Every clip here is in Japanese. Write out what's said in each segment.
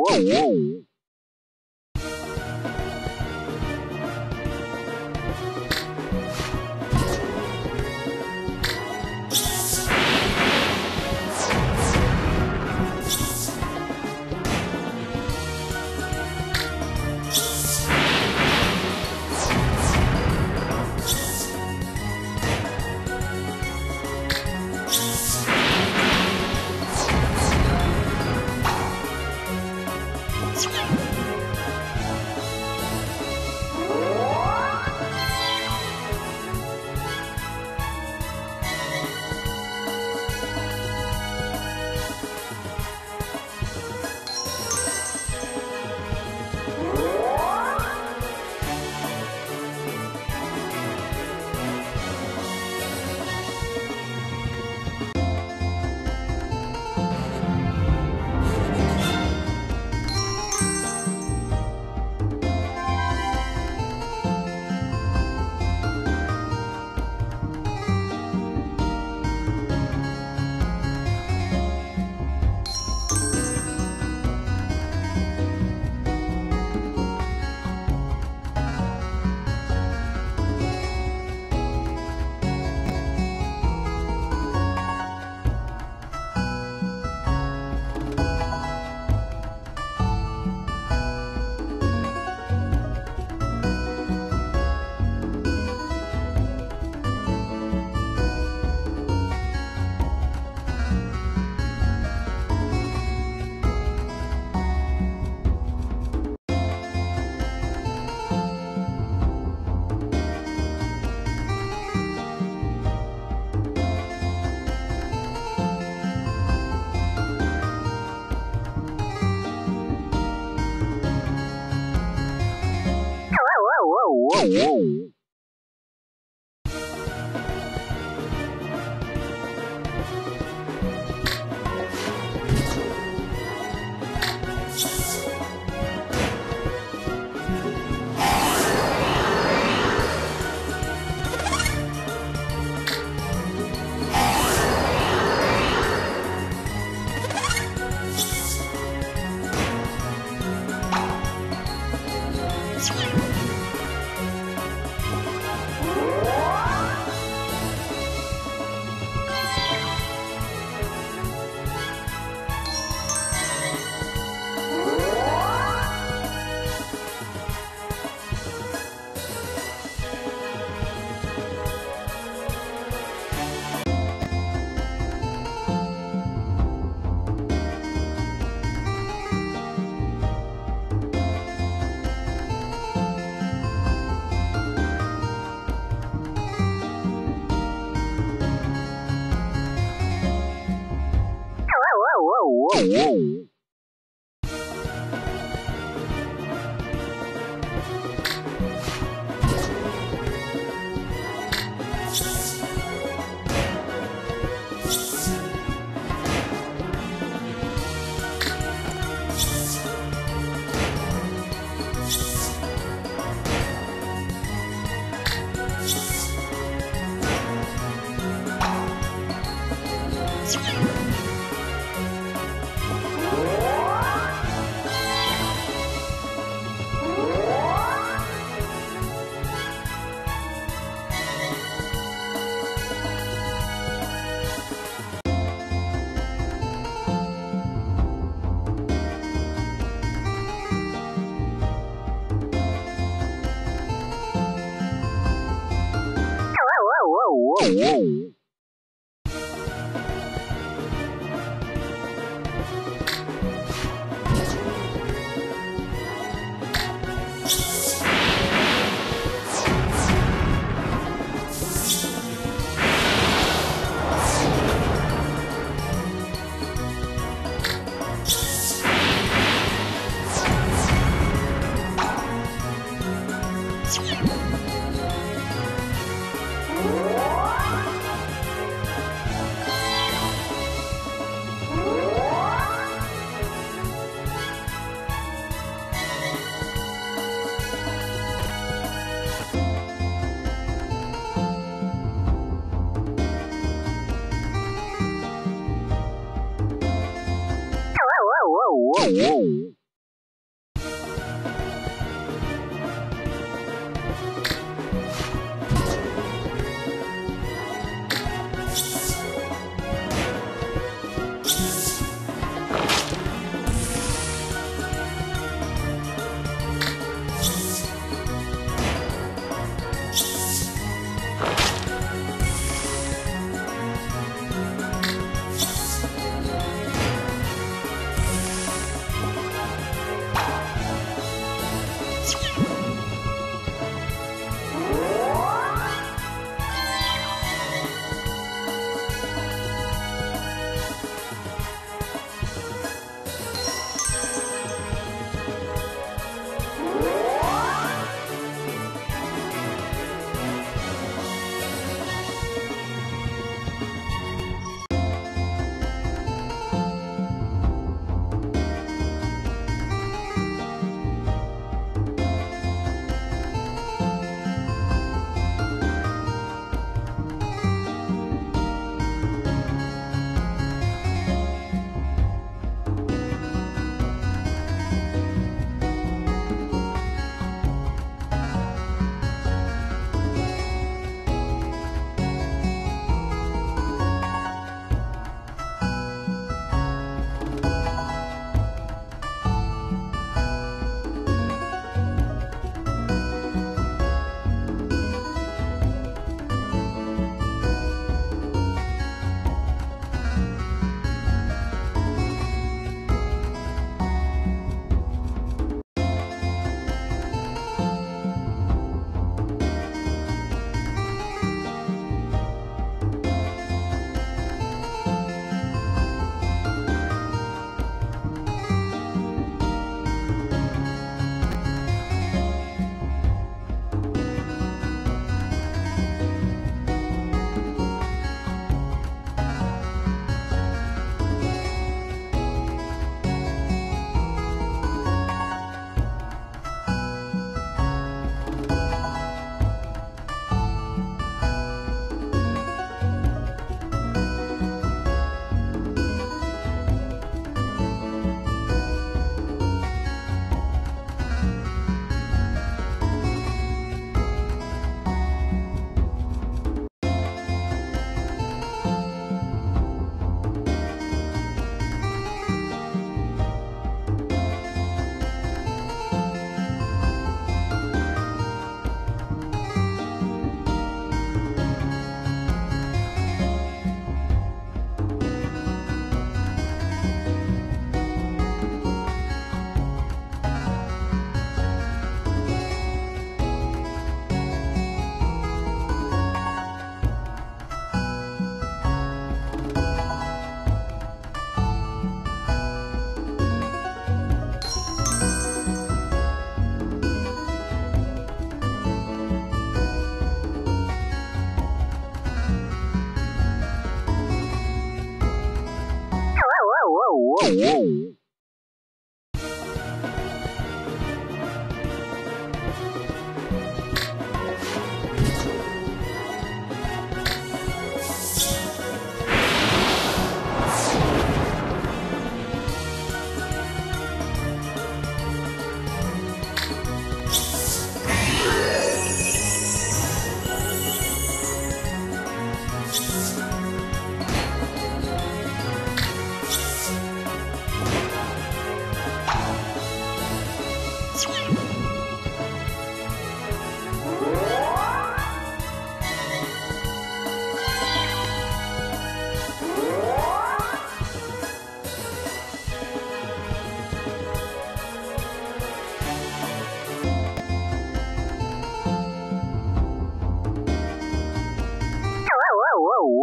Whoa! Whoa! Yeah. you Música Uou!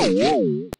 Oh,